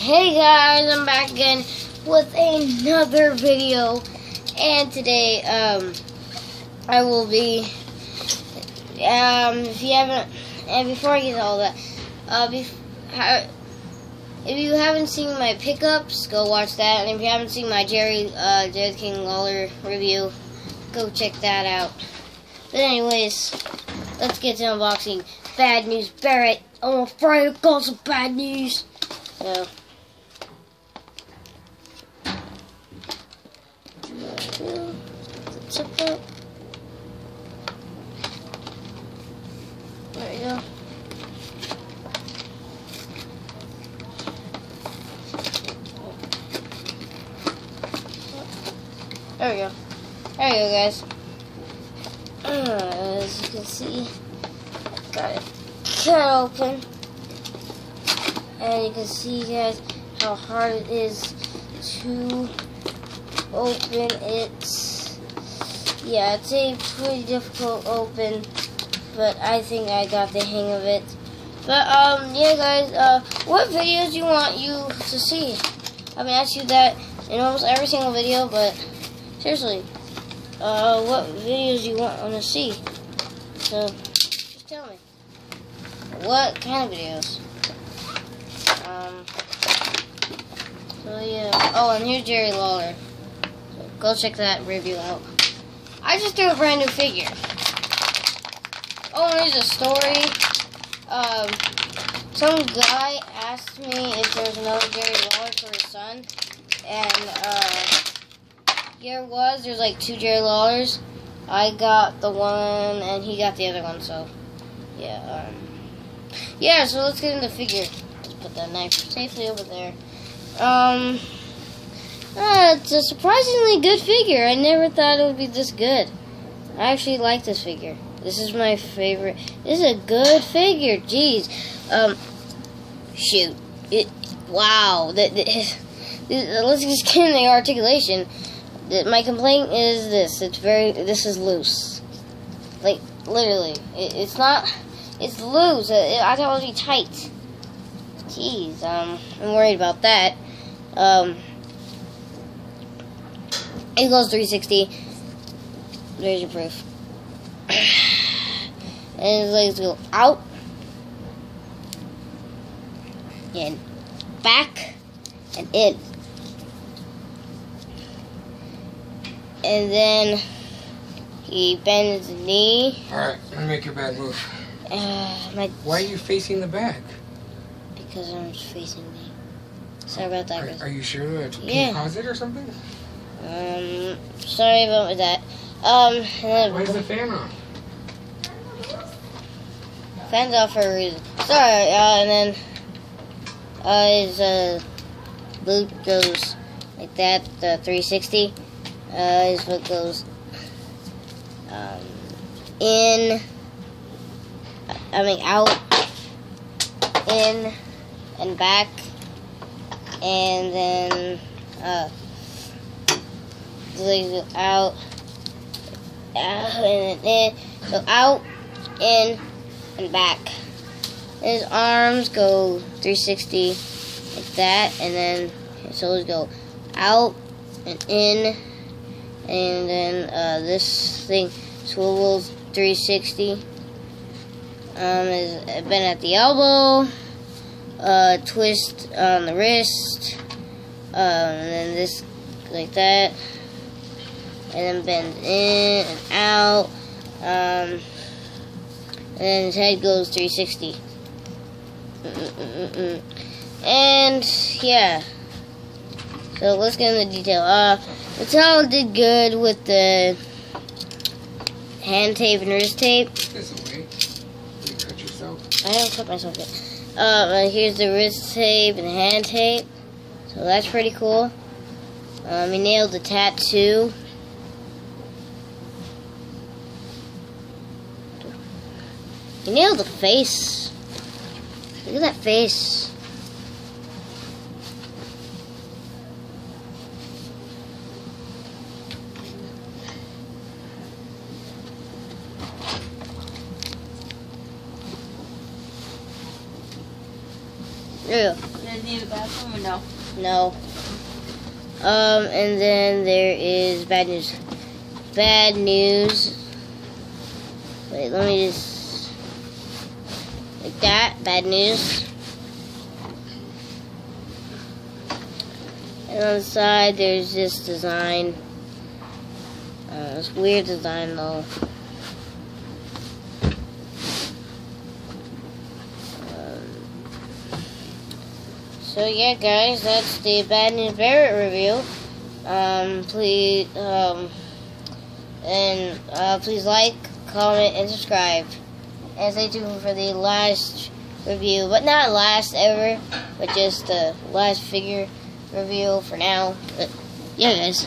Hey guys, I'm back again with another video, and today, um, I will be, um, if you haven't, and before I get all that, uh, bef- ha- if you haven't seen my pickups, go watch that, and if you haven't seen my Jerry, uh, King Lawler review, go check that out. But anyways, let's get to unboxing. Bad news, Barrett. I'm afraid I've got some bad news. So. There you go. There we go. There you go, guys. Uh, as you can see, got it cut open. And you can see, guys, how hard it is to open it. Yeah, it's a pretty difficult open, but I think I got the hang of it. But, um, yeah, guys, uh, what videos do you want you to see? I've been asking you that in almost every single video, but seriously, uh, what videos do you want to see? So, just tell me. What kind of videos? Um, so yeah. Oh, and here's Jerry Lawler. So go check that review out. I just threw a brand new figure. Oh, and here's a story. Um, some guy asked me if there's another Jerry Lawler for his son, and uh, here it was. There's like two Jerry Lawlers. I got the one, and he got the other one. So, yeah. Um, yeah. So let's get into the figure. Let's put that knife safely over there. Um, uh, it's a surprisingly good figure. I never thought it would be this good. I actually like this figure. This is my favorite. This is a good figure. Jeez. Um, shoot. It. Wow. That. Let's just get in the articulation. My complaint is this. It's very. This is loose. Like literally, it, it's not. It's loose. It, I thought it would be tight. Jeez. Um, I'm worried about that. Um. It goes 360. There's your proof. and his legs go out and back and in. And then he bends the knee. Alright, I'm make your bag move. Uh, my, Why are you facing the back? because I'm facing me. Sorry about that, Are, are you sure? Can Yeah. you pause it or something? Um, sorry about that. Um, and then the fan on? Fans off for a reason. Sorry, uh, and then uh, his uh, boot goes like that, the 360. Uh, his foot goes um, in, I mean out, in, and back, and then uh, go out, out, and in, so out, in, and back. His arms go 360 like that, and then his shoulders go out and in, and then uh, this thing swivels 360. Um, is bend at the elbow, uh, twist on the wrist, um, and then this like that, and then bends in and out. Um, and then his head goes 360. Mm-mm-mm-mm. And yeah, so let's get into detail. Uh, Mattel did good with the hand tape and wrist tape. You cut yourself. I haven't cut myself yet. And here's the wrist tape and hand tape. So that's pretty cool. Um, he nailed the tattoo. He nailed the face. Look at that face. Yeah. Does need a bathroom or no? No. Um, and then there is bad news. Bad news. Wait, let me just like that. Bad news. And on the side, there's this design. Uh, it's weird design though. Um, so yeah, guys, that's the Bad News Barrett review. Um, please, um, and uh, please like, comment, and subscribe. And stay tuned for the last review, but not last ever, but just the last figure review for now. But yeah, guys.